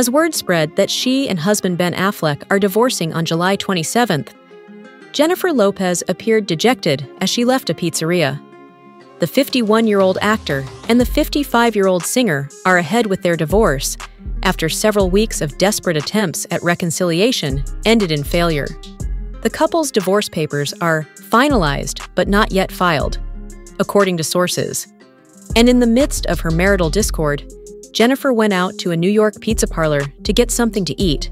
As word spread that she and husband Ben Affleck are divorcing on July 27th, Jennifer Lopez appeared dejected as she left a pizzeria. The 51 year old actor and the 55 year old singer are ahead with their divorce after several weeks of desperate attempts at reconciliation ended in failure. The couple's divorce papers are finalized but not yet filed, according to sources. And in the midst of her marital discord, Jennifer went out to a New York pizza parlor to get something to eat.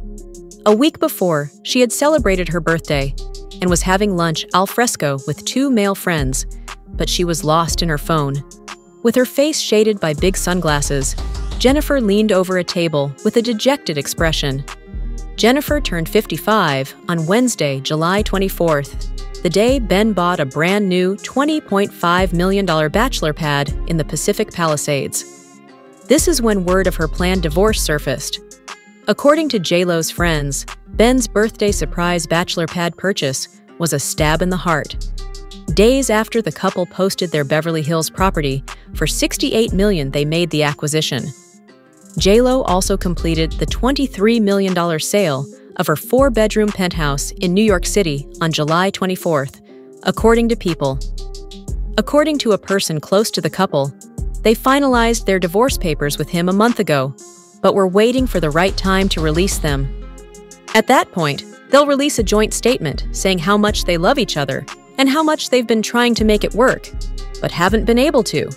A week before, she had celebrated her birthday and was having lunch al fresco with two male friends, but she was lost in her phone. With her face shaded by big sunglasses, Jennifer leaned over a table with a dejected expression. Jennifer turned 55 on Wednesday, July 24th, the day Ben bought a brand new $20.5 million bachelor pad in the Pacific Palisades. This is when word of her planned divorce surfaced. According to JLo's friends, Ben's birthday surprise bachelor pad purchase was a stab in the heart. Days after the couple posted their Beverly Hills property, for 68 million they made the acquisition. JLo also completed the $23 million sale of her four-bedroom penthouse in New York City on July 24th, according to People. According to a person close to the couple, they finalized their divorce papers with him a month ago, but were waiting for the right time to release them. At that point, they'll release a joint statement saying how much they love each other and how much they've been trying to make it work, but haven't been able to.